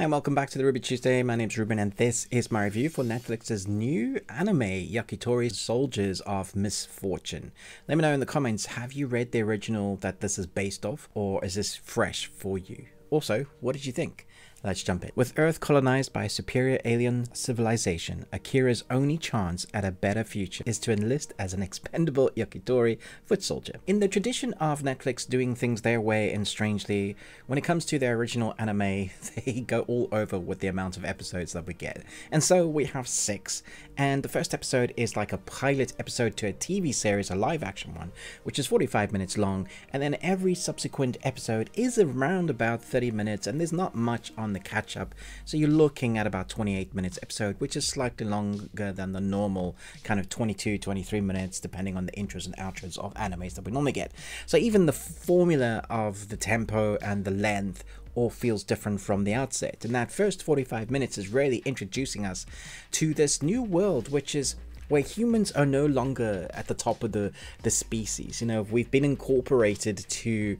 And welcome back to the Ruby Tuesday. My name's Ruben and this is my review for Netflix's new anime, Yakitori Soldiers of Misfortune. Let me know in the comments, have you read the original that this is based off or is this fresh for you? Also, what did you think? Let's jump in. With Earth colonized by a superior alien civilization, Akira's only chance at a better future is to enlist as an expendable Yakitori foot soldier. In the tradition of Netflix doing things their way and strangely, when it comes to their original anime, they go all over with the amount of episodes that we get. And so we have six, and the first episode is like a pilot episode to a TV series, a live action one, which is 45 minutes long, and then every subsequent episode is around about 30 minutes, and there's not much on the catch up. So you're looking at about 28 minutes episode, which is slightly longer than the normal kind of 22, 23 minutes, depending on the intros and outros of animes that we normally get. So even the formula of the tempo and the length all feels different from the outset. And that first 45 minutes is really introducing us to this new world, which is where humans are no longer at the top of the, the species. You know, we've been incorporated to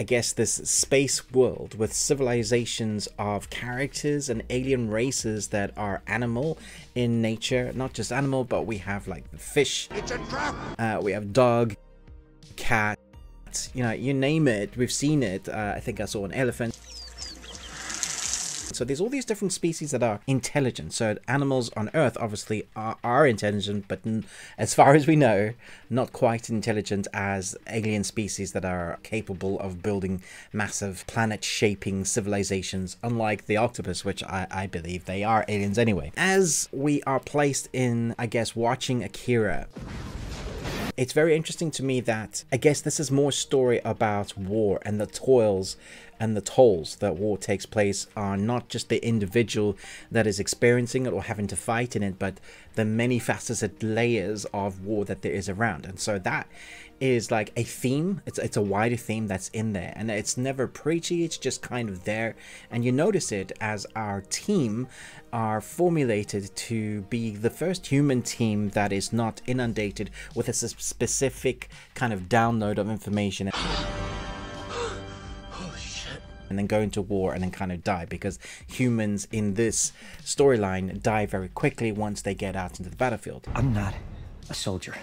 I guess, this space world with civilizations of characters and alien races that are animal in nature. Not just animal, but we have like the fish. It's a trap. Uh, we have dog, cat, you know, you name it. We've seen it. Uh, I think I saw an elephant. So there's all these different species that are intelligent. So animals on Earth obviously are, are intelligent, but as far as we know, not quite intelligent as alien species that are capable of building massive planet-shaping civilizations, unlike the octopus, which I, I believe they are aliens anyway. As we are placed in, I guess, watching Akira, it's very interesting to me that I guess this is more story about war and the toils and the tolls that war takes place are not just the individual that is experiencing it or having to fight in it, but the many faceted layers of war that there is around. And so that is like a theme. It's it's a wider theme that's in there, and it's never preachy. It's just kind of there, and you notice it as our team are formulated to be the first human team that is not inundated with a specific kind of download of information and then go into war and then kind of die because humans in this storyline die very quickly once they get out into the battlefield. I'm not a soldier.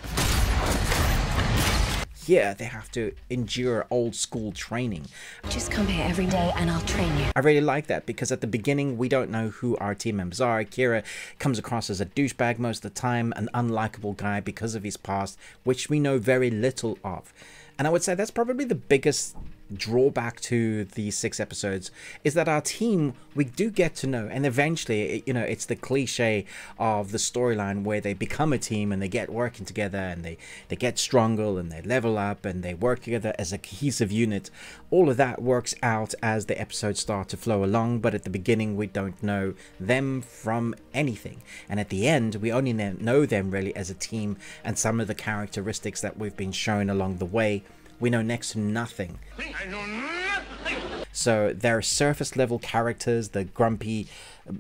Here, they have to endure old school training. Just come here every day and I'll train you. I really like that because at the beginning, we don't know who our team members are. Kira comes across as a douchebag most of the time, an unlikable guy because of his past, which we know very little of. And I would say that's probably the biggest drawback to these six episodes is that our team we do get to know and eventually you know it's the cliche of the storyline where they become a team and they get working together and they they get stronger and they level up and they work together as a cohesive unit. All of that works out as the episodes start to flow along but at the beginning we don't know them from anything. And at the end we only know them really as a team and some of the characteristics that we've been shown along the way we know next to nothing. So there are surface level characters, the grumpy,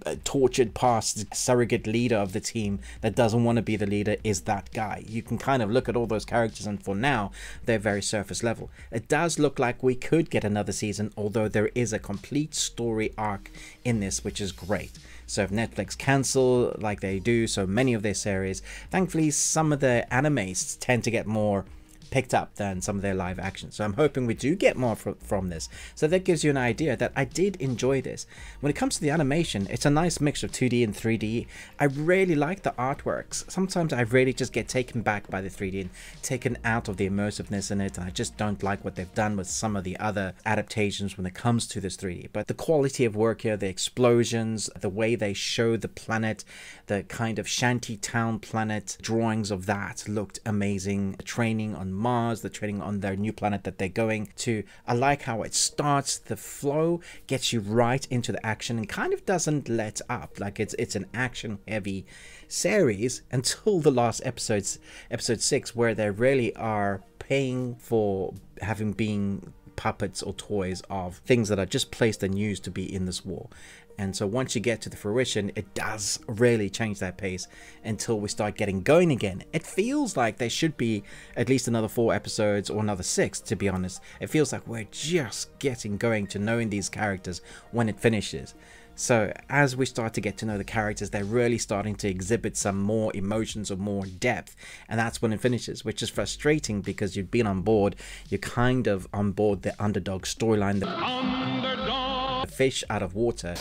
uh, tortured past surrogate leader of the team that doesn't want to be the leader is that guy. You can kind of look at all those characters and for now, they're very surface level. It does look like we could get another season, although there is a complete story arc in this, which is great. So if Netflix cancel like they do so many of their series, thankfully some of the animes tend to get more picked up than some of their live action. So I'm hoping we do get more from, this. So that gives you an idea that I did enjoy this. When it comes to the animation, it's a nice mix of 2D and 3D. I really like the artworks. Sometimes I really just get taken back by the 3D and taken out of the immersiveness in it. And I just don't like what they've done with some of the other adaptations when it comes to this 3D. But the quality of work here, the explosions, the way they show the planet, the kind of shanty town planet drawings of that looked amazing. Training on Mars, the training on their new planet that they're going to. I like how it starts, the flow gets you right into the action and kind of doesn't let up. Like it's it's an action heavy series until the last episodes, episode six, where they really are paying for having been puppets or toys of things that are just placed and used to be in this war. And so once you get to the fruition, it does really change that pace until we start getting going again. It feels like there should be at least another four episodes or another six, to be honest. It feels like we're just getting going to knowing these characters when it finishes. So as we start to get to know the characters, they're really starting to exhibit some more emotions or more depth. And that's when it finishes, which is frustrating because you've been on board, you're kind of on board the underdog storyline, the, the fish out of water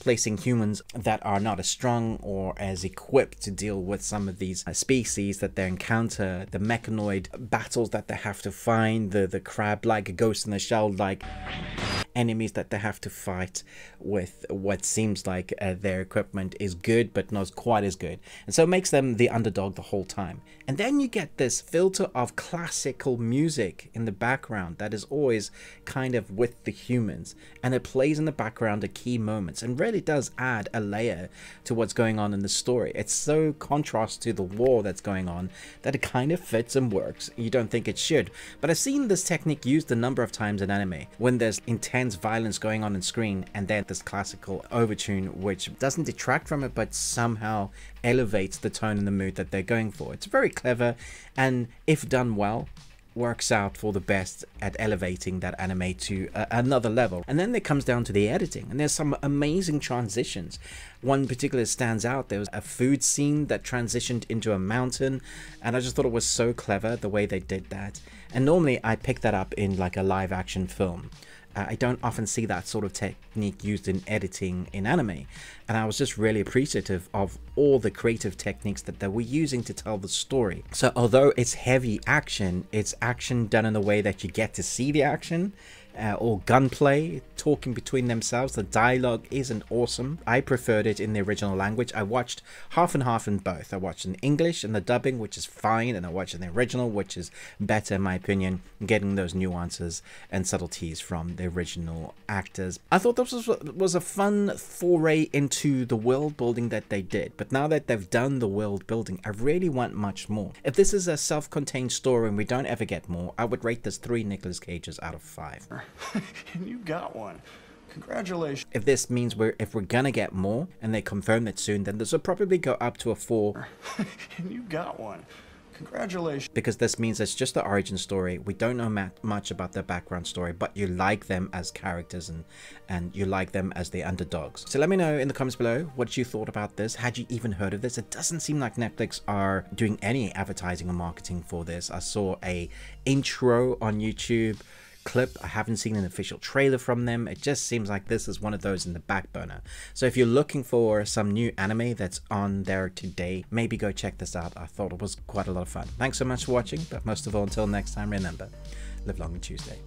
placing humans that are not as strong or as equipped to deal with some of these uh, species that they encounter, the mechanoid battles that they have to find, the, the crab like ghost in the shell like enemies that they have to fight with what seems like uh, their equipment is good but not quite as good. And so it makes them the underdog the whole time. And then you get this filter of classical music in the background that is always kind of with the humans. And it plays in the background at key moments and really does add a layer to what's going on in the story. It's so contrast to the war that's going on that it kind of fits and works. You don't think it should. But i've seen this technique used a number of times in anime. When there's intense intense violence going on in screen and then this classical overtune which doesn't detract from it but somehow elevates the tone and the mood that they're going for. It's very clever and if done well works out for the best at elevating that anime to uh, another level. And then it comes down to the editing, and there's some amazing transitions. One particular stands out. There was a food scene that transitioned into a mountain, and I just thought it was so clever the way they did that. And normally I pick that up in like a live action film. Uh, I don't often see that sort of technique used in editing in anime, and I was just really appreciative of all the creative techniques that they were using to tell the story. So although it's heavy action, it's action done in a way that you get to see the action, uh, or gunplay talking between themselves. The dialogue isn't awesome. I preferred it in the original language. I watched half and half in both. I watched in English and the dubbing, which is fine, and I watched in the original, which is better in my opinion, getting those nuances and subtleties from the original actors. I thought this was, was a fun foray into the world building that they did, but now that they've done the world building, I really want much more. If this is a self-contained story and we don't ever get more, I would rate this three Nicolas Cages out of five. and you got one. Congratulations. If this means we're if we're gonna get more and they confirm it soon, then this will probably go up to a four. and you got one. Congratulations. Because this means it's just the origin story. We don't know much about their background story, but you like them as characters and and you like them as the underdogs. So let me know in the comments below what you thought about this. Had you even heard of this? It doesn't seem like Netflix are doing any advertising or marketing for this. I saw a intro on YouTube clip. I haven't seen an official trailer from them. It just seems like this is one of those in the back burner. So if you're looking for some new anime that's on there today, maybe go check this out. I thought it was quite a lot of fun. Thanks so much for watching, but most of all, until next time, remember, live long and Tuesday.